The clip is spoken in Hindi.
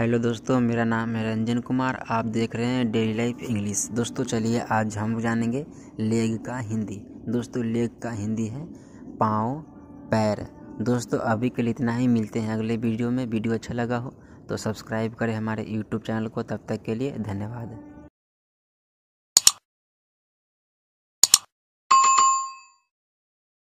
हेलो दोस्तों, मेरा नाम है रंजन कुमार। आप देख रहे हैं डेली लाइफ इंग्लिश। दोस्तों, चलिए, आज हम जानेंगे लेग का हिंदी। दोस्तों, लेग का हिंदी है पाँव, पैर। दोस्तों, अभी के लिए इतना ही। मिलते हैं अगले वीडियो में। वीडियो अच्छा लगा हो तो सब्सक्राइब करें हमारे यूट्यूब चैनल को। तब तक के लिए धन्यवाद।